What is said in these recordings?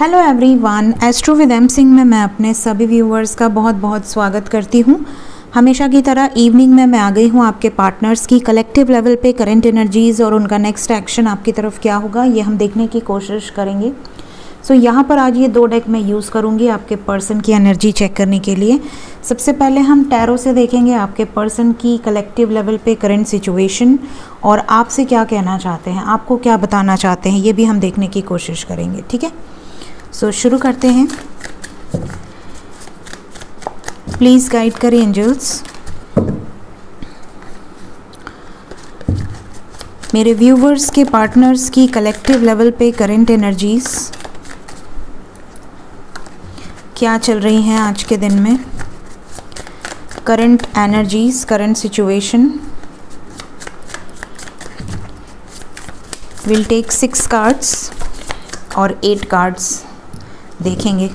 Hello everyone astro with M Singh में मैं अपने सभी व्यूवर्स का बहुत बहुत स्वागत करती हूँ। हमेशा की तरह इवनिंग में मैं आ गई हूँ आपके पार्टनर्स की कलेक्टिव लेवल पे करंट एनर्जीज़ और उनका नेक्स्ट एक्शन आपकी तरफ़ क्या होगा ये हम देखने की कोशिश करेंगे। सो so, यहाँ पर आज ये दो डेक मैं यूज़ करूँगी आपके पर्सन की एनर्जी चेक करने के लिए। सबसे पहले हम टैरो से देखेंगे आपके पर्सन की कलेक्टिव लेवल पे करंट सिचुएशन और आपसे क्या कहना चाहते हैं आपको क्या बताना चाहते हैं ये भी हम देखने की कोशिश करेंगे ठीक है? सो so, शुरू करते हैं। प्लीज़ गाइड करें एंजल्स मेरे व्यूवर्स के पार्टनर्स की कलेक्टिव लेवल पे करंट एनर्जीज क्या चल रही हैं आज के दिन में? Current energies current situation will take six cards और एट कार्ड्स देखेंगे।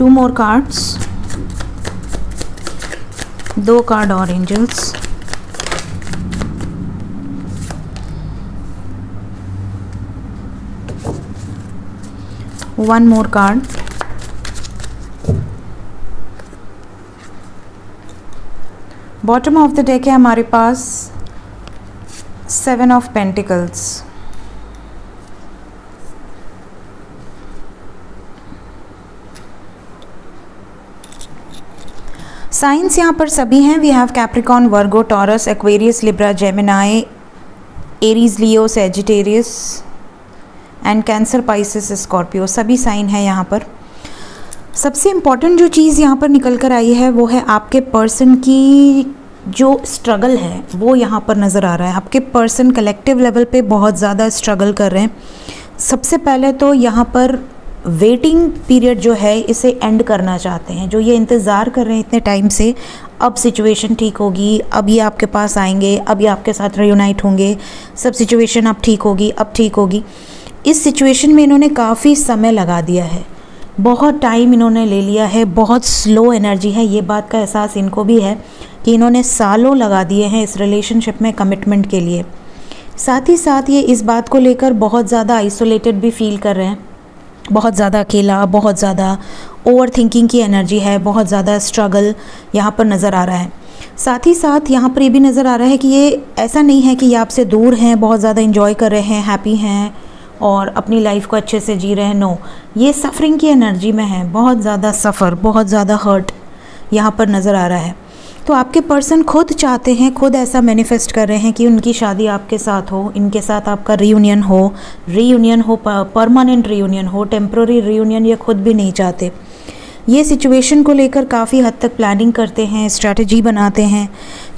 टू मोर कार्ड्स दो कार्ड और angels one more card bottom of the deck है हमारे पास सेवन ऑफ़ पेंटिकल्स साइंस यहाँ पर सभी हैं। We have Capricorn Virgo Taurus Aquarius Libra Gemini Aries Leo Sagittarius and Cancer Pisces Scorpio सभी साइन है यहाँ पर। सबसे इंपॉर्टेंट जो चीज़ यहाँ पर निकल कर आई है, वो है आपके पर्सन की जो स्ट्रगल है, वो यहाँ पर नज़र आ रहा है। आपके पर्सन कलेक्टिव लेवल पे बहुत ज़्यादा स्ट्रगल कर रहे हैं। सबसे पहले तो यहाँ पर वेटिंग पीरियड जो है, इसे एंड करना चाहते हैं। जो ये इंतज़ार कर रहे हैं इतने टाइम से, अब सिचुएशन ठीक होगी, अब ये आपके पास आएँगे, अब ये आपके साथ रियूनाइट होंगे, सब सिचुएशन अब ठीक होगी, अब ठीक होगी। इस सिचुएशन में इन्होंने काफ़ी समय लगा दिया है। बहुत टाइम इन्होंने ले लिया है, बहुत स्लो एनर्जी है, ये बात का एहसास इनको भी है कि इन्होंने सालों लगा दिए हैं इस रिलेशनशिप में कमिटमेंट के लिए। साथ ही साथ ये इस बात को लेकर बहुत ज़्यादा आइसोलेटेड भी फील कर रहे हैं। बहुत ज़्यादा अकेला, बहुत ज़्यादा ओवर थिंकिंग की एनर्जी है, बहुत ज़्यादा स्ट्रगल यहाँ पर नज़र आ रहा है। साथ ही साथ यहाँ पर ये भी नज़र आ रहा है कि ये ऐसा नहीं है कि ये आपसे दूर हैं, बहुत ज़्यादा इन्जॉय कर रहे हैं हैप्पी हैं और अपनी लाइफ को अच्छे से जी रहे हैं। नो ये सफरिंग की एनर्जी में है, बहुत ज़्यादा सफ़र बहुत ज़्यादा हर्ट यहाँ पर नज़र आ रहा है। तो आपके पर्सन खुद चाहते हैं, खुद ऐसा मैनिफेस्ट कर रहे हैं कि उनकी शादी आपके साथ हो, इनके साथ आपका रीयूनियन हो रीयूनियन हो परमानेंट रीयूनियन हो टेम्प्रोरी रीयूनियन ये खुद भी नहीं चाहते। ये सिचुएशन को लेकर काफ़ी हद तक प्लानिंग करते हैं स्ट्रैटेजी बनाते हैं,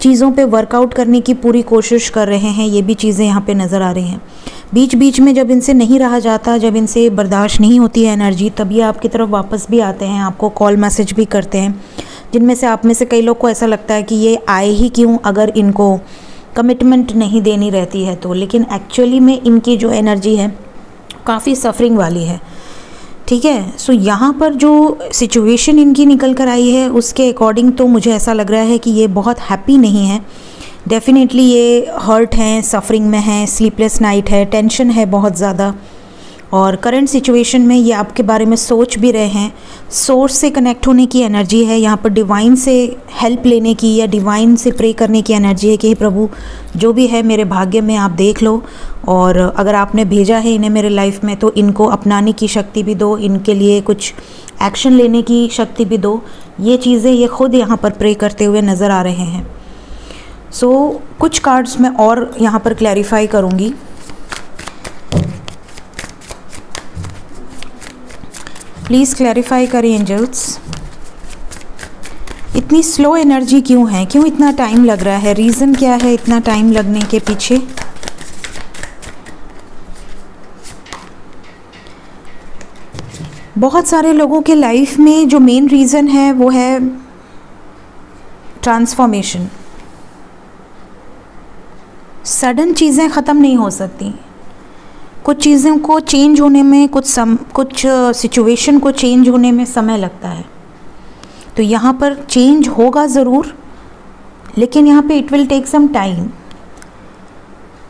चीज़ों पे वर्कआउट करने की पूरी कोशिश कर रहे हैं, ये भी चीज़ें यहाँ पे नज़र आ रही हैं। बीच बीच में जब इनसे नहीं रहा जाता, जब इनसे बर्दाश्त नहीं होती है एनर्जी, तब ये आपकी तरफ़ वापस भी आते हैं, आपको कॉल मैसेज भी करते हैं। जिनमें से आप में से कई लोग को ऐसा लगता है कि ये आए ही क्यों अगर इनको कमिटमेंट नहीं देनी रहती है तो। लेकिन एक्चुअली में इनकी जो एनर्जी है, काफ़ी सफरिंग वाली है। ठीक है? सो यहाँ पर जो सिचुएशन इनकी निकल कर आई है, उसके अकॉर्डिंग तो मुझे ऐसा लग रहा है कि ये बहुत हैप्पी नहीं है। डेफिनेटली ये हर्ट हैं सफरिंग में हैं स्लीपलेस नाइट है टेंशन है बहुत ज़्यादा। और करंट सिचुएशन में ये आपके बारे में सोच भी रहे हैं। सोर्स से कनेक्ट होने की एनर्जी है, यहाँ पर डिवाइन से हेल्प लेने की या डिवाइन से प्रे करने की एनर्जी है कि प्रभु, जो भी है मेरे भाग्य में आप देख लो। और अगर आपने भेजा है इन्हें मेरे लाइफ में तो इनको अपनाने की शक्ति भी दो, इनके लिए कुछ एक्शन लेने की शक्ति भी दो। ये चीज़ें ये खुद यहाँ पर प्रे करते हुए नज़र आ रहे हैं। सो so, कुछ कार्ड्स मैं और यहाँ पर क्लैरिफाई करूँगी। प्लीज़ क्लैरिफाई करें एंजल्स इतनी स्लो एनर्जी क्यों है? क्यों इतना टाइम लग रहा है? रीज़न क्या है इतना टाइम लगने के पीछे? बहुत सारे लोगों के लाइफ में जो मेन रीज़न है वो है ट्रांसफॉर्मेशन सडन चीज़ें ख़त्म नहीं हो सकती। कुछ चीज़ों को चेंज होने में, कुछ सम, कुछ सिचुएशन को चेंज होने में समय लगता है। तो यहाँ पर चेंज होगा ज़रूर, लेकिन यहाँ पे it will take some time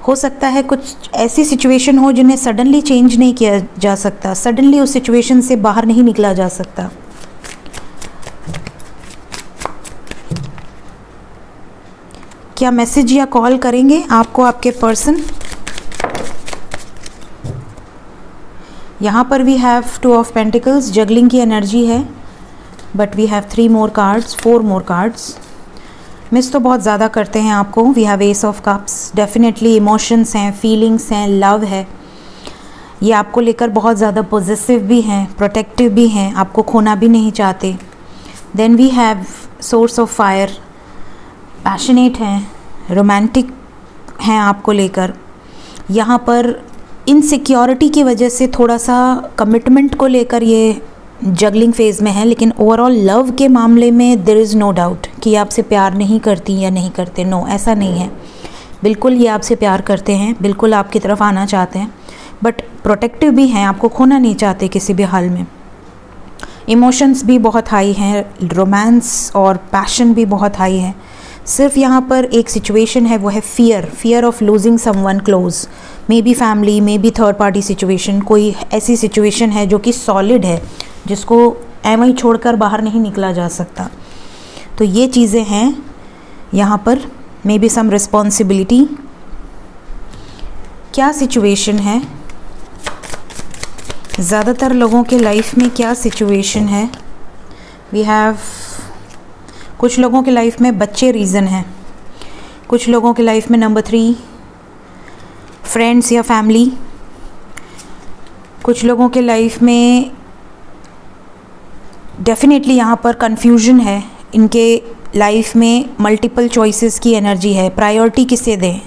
हो सकता है कुछ ऐसी सिचुएशन हो जिन्हें सडनली चेंज नहीं किया जा सकता। सडनली उस सिचुएशन से बाहर नहीं निकला जा सकता। क्या मैसेज या कॉल करेंगे? आपको आपके पर्सन यहाँ पर we have two of pentacles juggling की एनर्जी है but we have three more cards four more cards miss तो बहुत ज़्यादा करते हैं आपको. We have ace of cups definitely emotions हैं फीलिंग्स हैं लव है. ये आपको लेकर बहुत ज़्यादा पॉजिटिव भी हैं प्रोटेक्टिव भी हैं. आपको खोना भी नहीं चाहते. Then we have source of fire passionate हैं. रोमांटिक हैं आपको लेकर। यहाँ पर इनसिक्योरिटी की वजह से थोड़ा सा कमिटमेंट को लेकर ये जगलिंग फ़ेज़ में है लेकिन ओवरऑल लव के मामले में देर इज़ नो डाउट कि आपसे प्यार नहीं करती या नहीं करते। नो no, ऐसा नहीं है। बिल्कुल ये आपसे प्यार करते हैं बिल्कुल आपकी तरफ़ आना चाहते हैं बट प्रोटेक्टिव भी हैं आपको खोना नहीं चाहते किसी भी हाल में। इमोशंस भी बहुत हाई हैं रोमांस और पैशन भी बहुत हाई है। सिर्फ़ यहाँ पर एक सिचुएशन है, वो है fear fear of losing someone close maybe family maybe third party situation कोई ऐसी सिचुएशन है जो कि सॉलिड है, जिसको एम ही छोड़कर बाहर नहीं निकला जा सकता। तो ये चीज़ें हैं यहाँ पर मे बी सम रिस्पॉन्सिबिलिटी क्या सिचुएशन है? ज़्यादातर लोगों के लाइफ में क्या सिचुएशन है? वी हैव कुछ लोगों के लाइफ में बच्चे रीज़न हैं। कुछ लोगों के लाइफ में नंबर थ्री फ्रेंड्स या फैमिली कुछ लोगों के लाइफ में डेफिनेटली यहाँ पर कन्फ्यूज़न है। इनके लाइफ में मल्टीपल चॉइसेस की एनर्जी है। प्रायोरिटी किसे दें?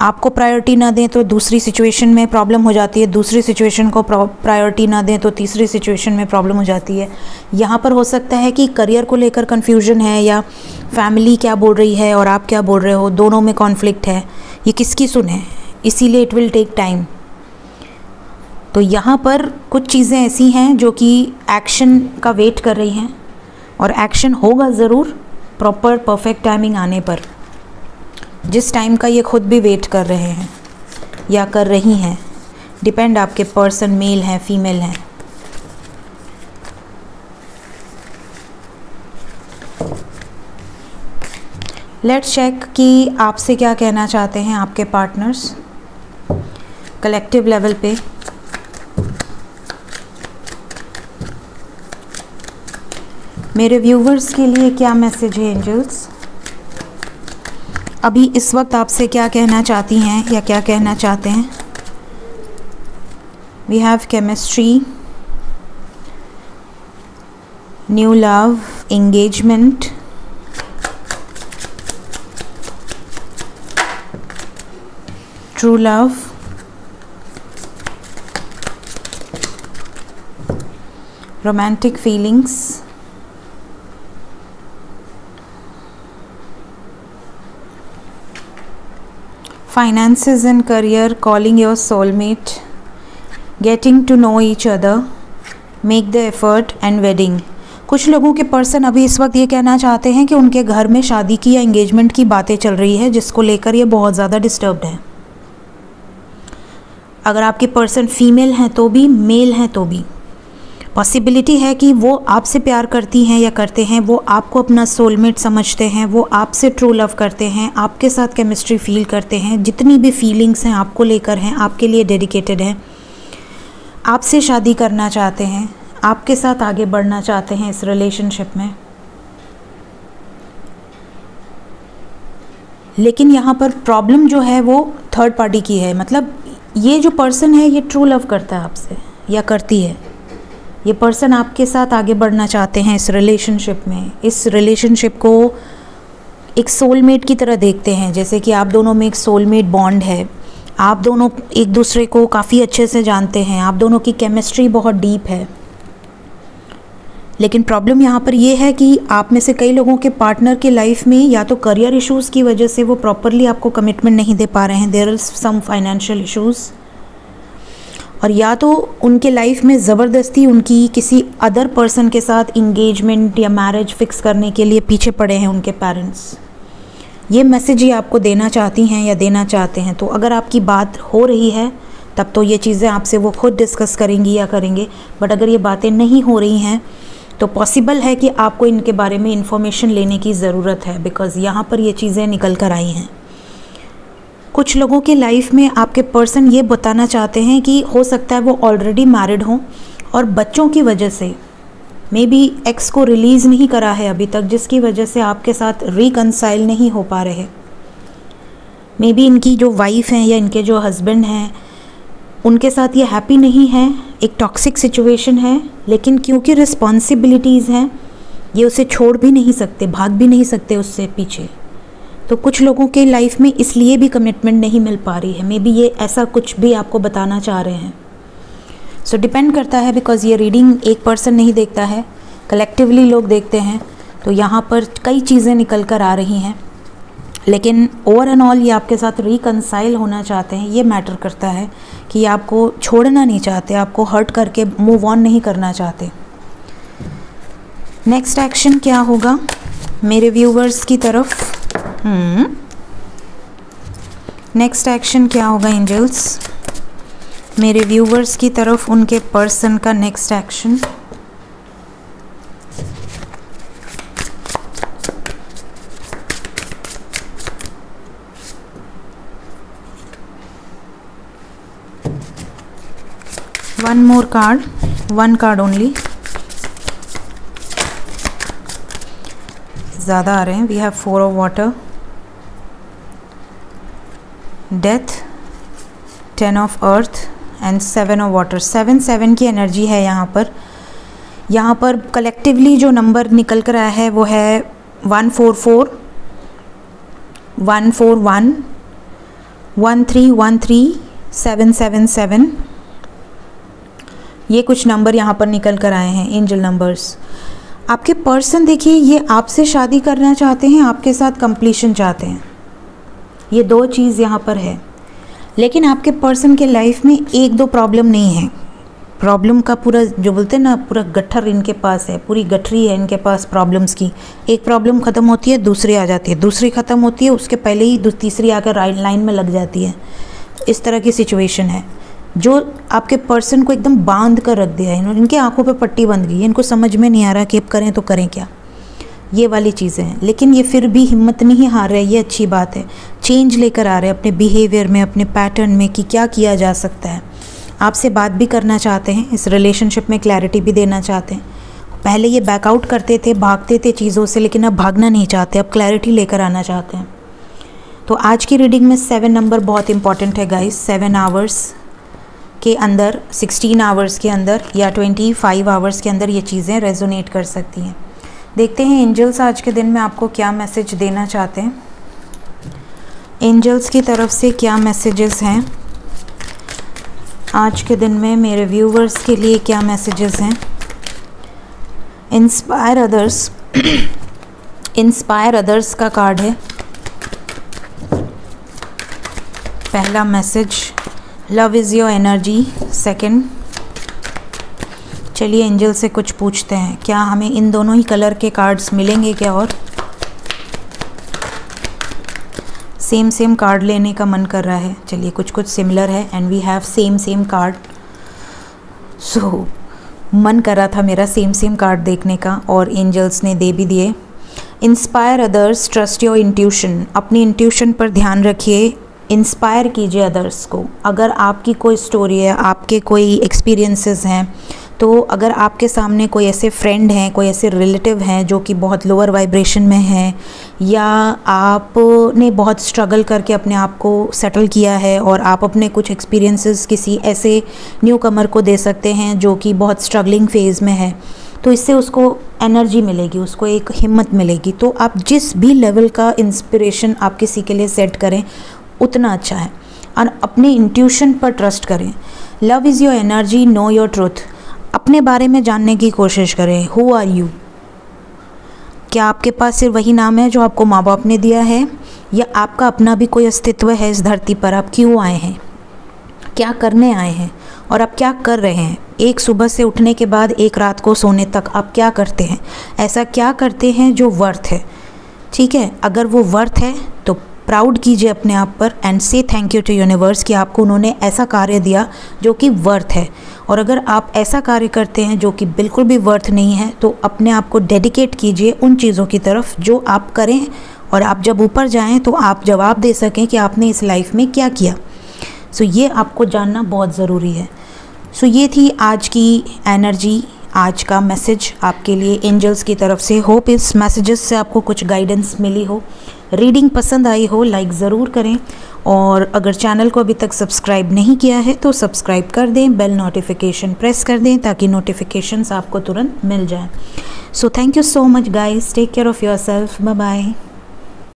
आपको प्रायोरिटी ना दें तो दूसरी सिचुएशन में प्रॉब्लम हो जाती है। दूसरी सिचुएशन को प्रायोरिटी ना दें तो तीसरी सिचुएशन में प्रॉब्लम हो जाती है। यहाँ पर हो सकता है कि करियर को लेकर कन्फ्यूज़न है या फैमिली क्या बोल रही है और आप क्या बोल रहे हो, दोनों में कॉन्फ्लिक्ट है। ये किसकी सुने इसीलिए इट विल टेक टाइम तो यहाँ पर कुछ चीज़ें ऐसी हैं जो कि एक्शन का वेट कर रही हैं और एक्शन होगा ज़रूर प्रॉपर परफेक्ट टाइमिंग आने पर। जिस टाइम का ये खुद भी वेट कर रहे हैं या कर रही हैं डिपेंड आपके पर्सन मेल हैं फीमेल हैं। लेट्स चेक कि आपसे क्या कहना चाहते हैं आपके पार्टनर्स कलेक्टिव लेवल पे। मेरे व्यूवर्स के लिए क्या मैसेज है एंजल्स अभी इस वक्त आपसे क्या कहना चाहती हैं या क्या कहना चाहते हैं? We have chemistry new love engagement true love romantic feelings finances and career, calling your soulmate, getting to know each other, make the effort and wedding. कुछ लोगों के पर्सन अभी इस वक्त ये कहना चाहते हैं कि उनके घर में शादी की या इंगेजमेंट की बातें चल रही है जिसको लेकर ये बहुत ज़्यादा डिस्टर्ब्ड है अगर आपके पर्सन फीमेल हैं तो भी मेल हैं तो भी पॉसिबिलिटी है कि वो आपसे प्यार करती हैं या करते हैं, वो आपको अपना सोलमेट समझते हैं, वो आपसे ट्रू लव करते हैं, आपके साथ केमिस्ट्री फील करते हैं, जितनी भी फीलिंग्स हैं आपको लेकर हैं, आपके लिए डेडिकेटेड हैं। आपसे शादी करना चाहते हैं, आपके साथ आगे बढ़ना चाहते हैं इस रिलेशनशिप में। लेकिन यहाँ पर प्रॉब्लम जो है वो थर्ड पार्टी की है। मतलब ये जो पर्सन है, ये ट्रू लव करता है आपसे या करती है। ये पर्सन आपके साथ आगे बढ़ना चाहते हैं इस रिलेशनशिप में। इस रिलेशनशिप को एक सोलमेट की तरह देखते हैं। जैसे कि आप दोनों में एक सोलमेट बॉन्ड है। आप दोनों एक दूसरे को काफ़ी अच्छे से जानते हैं। आप दोनों की केमिस्ट्री बहुत डीप है। लेकिन प्रॉब्लम यहाँ पर यह है कि आप में से कई लोगों के पार्टनर के लाइफ में या तो करियर इश्यूज़ की वजह से वो प्रॉपरली आपको कमिटमेंट नहीं दे पा रहे हैं। There are some financial issues और या तो उनके लाइफ में ज़बरदस्ती उनकी किसी अदर पर्सन के साथ इंगेजमेंट या मैरिज फिक्स करने के लिए पीछे पड़े हैं उनके पेरेंट्स ये मैसेज ही आपको देना चाहती हैं या देना चाहते हैं। तो अगर आपकी बात हो रही है, तब तो ये चीज़ें आपसे वो खुद डिस्कस करेंगी या करेंगे। बट अगर ये बातें नहीं हो रही हैं तो पॉसिबल है कि आपको इनके बारे में इंफॉर्मेशन लेने की ज़रूरत है बिकॉज़ यहाँ पर ये चीज़ें निकल कर आई हैं। कुछ लोगों के लाइफ में आपके पर्सन ये बताना चाहते हैं कि हो सकता है वो ऑलरेडी मैरिड हों और बच्चों की वजह से मे बी एक्स को रिलीज़ नहीं करा है अभी तक, जिसकी वजह से आपके साथ रिकनसाइल नहीं हो पा रहे। मे बी इनकी जो वाइफ हैं या इनके जो हस्बैंड हैं, उनके साथ ये हैप्पी नहीं है, एक टॉक्सिक सिचुएशन है, लेकिन क्योंकि रिस्पॉन्सिबिलिटीज़ हैं, ये उसे छोड़ भी नहीं सकते, भाग भी नहीं सकते उससे पीछे। तो कुछ लोगों के लाइफ में इसलिए भी कमिटमेंट नहीं मिल पा रही है। मे बी ये ऐसा कुछ भी आपको बताना चाह रहे हैं। सो so, डिपेंड करता है बिकॉज़ ये रीडिंग एक पर्सन नहीं देखता है। कलेक्टिवली लोग देखते हैं। तो यहाँ पर कई चीज़ें निकल कर आ रही हैं। लेकिन ओवर एंड ऑल ये आपके साथ रिकनसाइल होना चाहते हैं। ये मैटर करता है कि आपको छोड़ना नहीं चाहते आपको हर्ट करके मूव ऑन नहीं करना चाहते। नेक्स्ट एक्शन क्या होगा? मेरे व्यूवर्स की तरफ़। Next hmm. एक्शन क्या होगा एंजल्स मेरे व्यूवर्स की तरफ़ उनके पर्सन का next action one more card, one card only ज़्यादा आ रहे हैं we have four of water death ten of earth and seven of water seven seven की एनर्जी है यहाँ पर। यहाँ पर कलेक्टिवली जो नंबर निकल कर आया है वो है one four four one four one one three one three seven seven seven ये कुछ नंबर यहाँ पर निकल कर आए हैं एंजल नंबर्स आपके पर्सन देखिए, ये आपसे शादी करना चाहते हैं, आपके साथ कंप्लीशन चाहते हैं। ये दो चीज़ यहाँ पर है। लेकिन आपके पर्सन के लाइफ में एक दो प्रॉब्लम नहीं है। प्रॉब्लम का पूरा जो बोलते हैं ना, पूरा गट्ठर इनके पास है, पूरी गठरी है इनके पास प्रॉब्लम्स की। एक प्रॉब्लम ख़त्म होती है, दूसरी आ जाती है। दूसरी ख़त्म होती है, उसके पहले ही तीसरी आकर राइट लाइन में लग जाती है। इस तरह की सिचुएशन है। जो आपके पर्सन को एकदम बाँध कर रख दिया है इनकी आँखों पे पट्टी बंध गई है, इनको समझ में नहीं आ रहा कि अब करें तो करें क्या। ये वाली चीज़ें हैं। लेकिन ये फिर भी हिम्मत नहीं हार रहे, ये अच्छी बात है। चेंज लेकर आ रहे हैं अपने बिहेवियर में, अपने पैटर्न में कि क्या किया जा सकता है। आपसे बात भी करना चाहते हैं, इस रिलेशनशिप में क्लैरिटी भी देना चाहते हैं। पहले ये बैकआउट करते थे, भागते थे चीज़ों से, लेकिन अब भागना नहीं चाहते, अब क्लैरिटी लेकर आना चाहते हैं। तो आज की रीडिंग में सेवन नंबर बहुत इंपॉर्टेंट है गाइस सेवन आवर्स के अंदर 16 आवर्स के अंदर या 25 आवर्स के अंदर ये चीज़ें रेजोनेट कर सकती हैं। देखते हैं एंजल्स आज के दिन में आपको क्या मैसेज देना चाहते हैं। एंजल्स की तरफ़ से क्या मैसेजेस हैं? आज के दिन में मेरे व्यूवर्स के लिए क्या मैसेजेस हैं? इंस्पायर अदर्स इंस्पायर अदर्स का कार्ड है। पहला message love is your energy second चलिए एंजल से कुछ पूछते हैं। क्या हमें इन दोनों ही कलर के कार्ड्स मिलेंगे क्या और? सेम सेम कार्ड लेने का मन कर रहा है। चलिए कुछ कुछ सिमिलर है and we have same same card so मन कर रहा था मेरा सेम सेम कार्ड देखने का और एंजल्स ने दे भी दिए। Inspire others trust your intuition अपनी इंट्यूशन पर ध्यान रखिए। इंस्पायर कीजिए अदर्स को। अगर आपकी कोई स्टोरी है, आपके कोई एक्सपीरियंसेस हैं तो अगर आपके सामने कोई ऐसे फ्रेंड हैं, कोई ऐसे रिलेटिव हैं जो कि बहुत लोअर वाइब्रेशन में हैं, या आपने बहुत स्ट्रगल करके अपने आप को सेटल किया है और आप अपने कुछ एक्सपीरियंसेस किसी ऐसे न्यू कमर को दे सकते हैं जो कि बहुत स्ट्रगलिंग फ़ेज़ में है तो इससे उसको एनर्जी मिलेगी, उसको एक हिम्मत मिलेगी। तो आप जिस भी लेवल का इंस्पिरेशन आप किसी के लिए सेट करें, उतना अच्छा है। और अपने इंट्यूशन पर ट्रस्ट करें। Love is your energy know your truth अपने बारे में जानने की कोशिश करें। हु आर यू क्या आपके पास सिर्फ़ वही नाम है जो आपको माँ बाप ने दिया है? या आपका अपना भी कोई अस्तित्व है इस धरती पर? आप क्यों आए हैं? क्या करने आए हैं? और आप क्या कर रहे हैं? एक सुबह से उठने के बाद एक रात को सोने तक आप क्या करते हैं? ऐसा क्या करते हैं जो वर्थ है? ठीक है, अगर वो वर्थ है तो प्राउड कीजिए अपने आप पर एंड से थैंक यू टू यूनिवर्स कि आपको उन्होंने ऐसा कार्य दिया जो कि वर्थ है। और अगर आप ऐसा कार्य करते हैं जो कि बिल्कुल भी वर्थ नहीं है तो अपने आप को डेडिकेट कीजिए उन चीज़ों की तरफ़ जो आप करें। और आप जब ऊपर जाएँ तो आप जवाब दे सकें कि आपने इस लाइफ में क्या किया। सो so, ये आपको जानना बहुत ज़रूरी है। सो so, ये थी आज की एनर्जी आज का मैसेज आपके लिए एंजल्स की तरफ़ से होप इस मैसेजेस से आपको कुछ गाइडेंस मिली हो। रीडिंग पसंद आई हो लाइक ज़रूर करें। और अगर चैनल को अभी तक सब्सक्राइब नहीं किया है तो सब्सक्राइब कर दें बेल नोटिफिकेशन प्रेस कर दें, ताकि नोटिफिकेशंस आपको तुरंत मिल जाए। So thank you so much guys take care of yourself bye